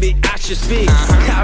maybe I should speak. I really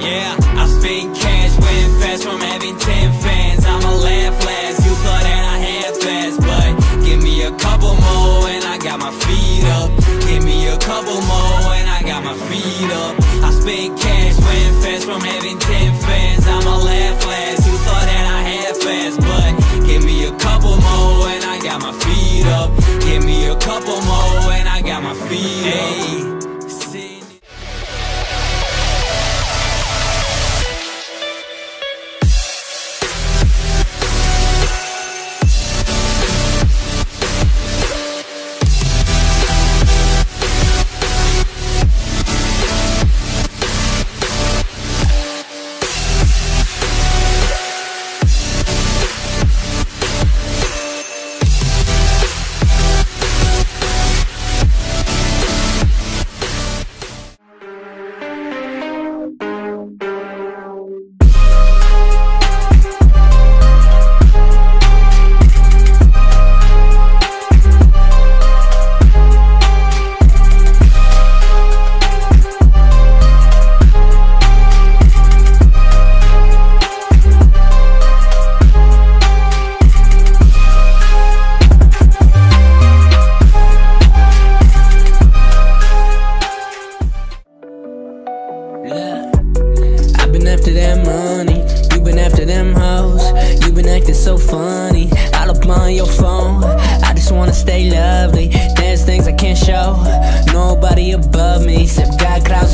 Yeah, I spend cash, went fast from having 10 fans. I'ma laugh last, you thought that I had fast, but give me a couple more and I got my feet up. Give me a couple more and I got my feet up. I spend cash, went fast from having 10 fans. I'ma laugh last, you thought that I had fast, but give me a couple more and I got my feet up. Give me a couple more and I got my feet up.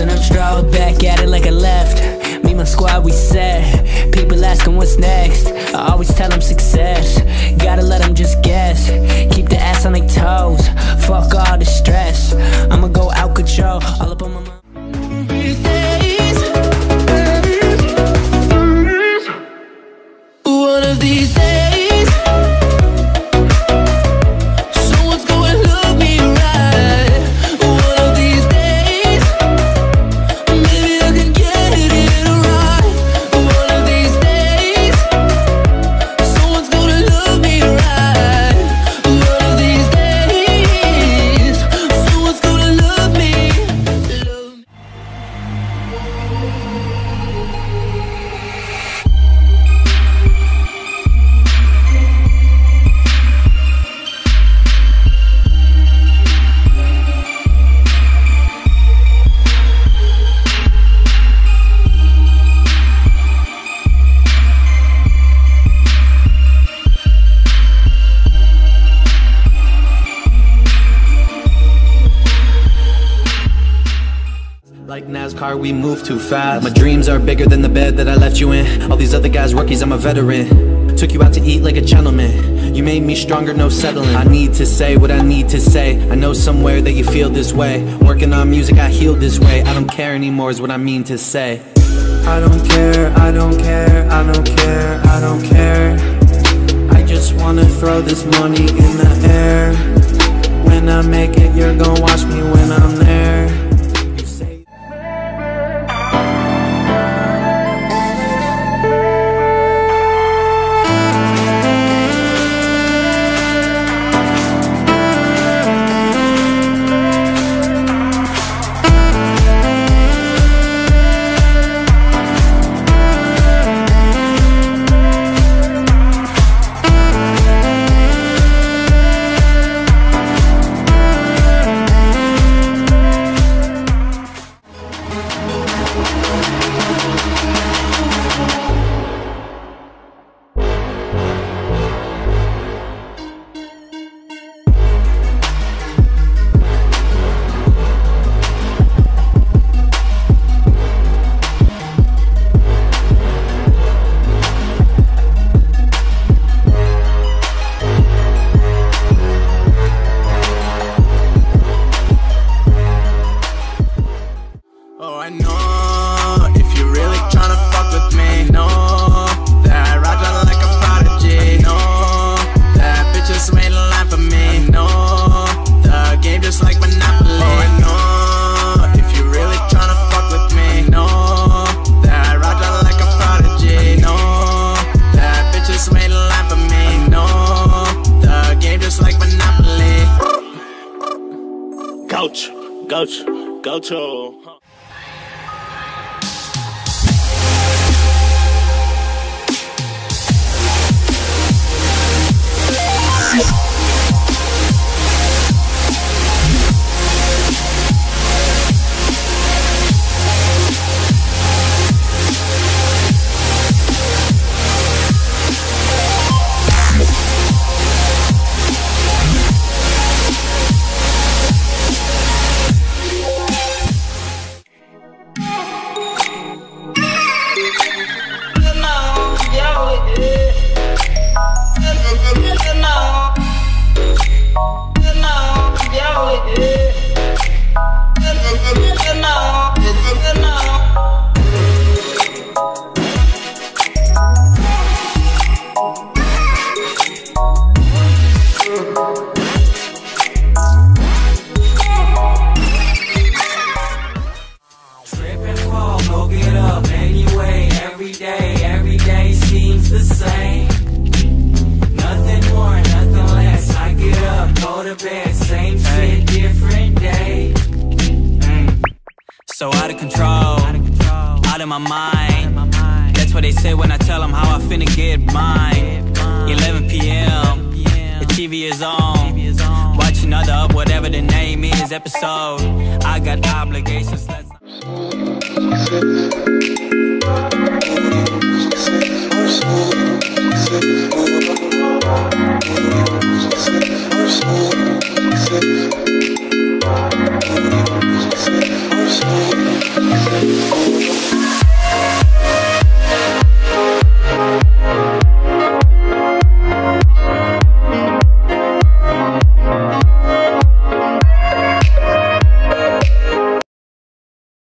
And I'm strode back at it like I left. Me, my squad, we set. People asking what's next. I always tell them success. Like NASCAR, we move too fast. My dreams are bigger than the bed that I left you in. All these other guys, rookies, I'm a veteran. Took you out to eat like a gentleman. You made me stronger, no settling. I need to say what I need to say. I know somewhere that you feel this way. Working on music, I heal this way. I don't care anymore, is what I mean to say. I don't care, I don't care, I don't care, I don't care. I just wanna throw this money in the air. When I make it, you're gonna watch me when I'm there. I know if you really tryna fuck with me, know that I ride you like a prodigy. Know that bitches made a line for me. Know the game just like Monopoly. I know if you really tryna fuck with me, know that I ride you like a prodigy. Know that bitches made a line for me. Know the game just like Monopoly. Gaucho, gaucho, gaucho. So out of control, out of my mind. That's what they say when I tell them how I finna get mine. 11 p.m., the TV is on. Watch another up, whatever the name is, episode. I got obligations. Let's Thank.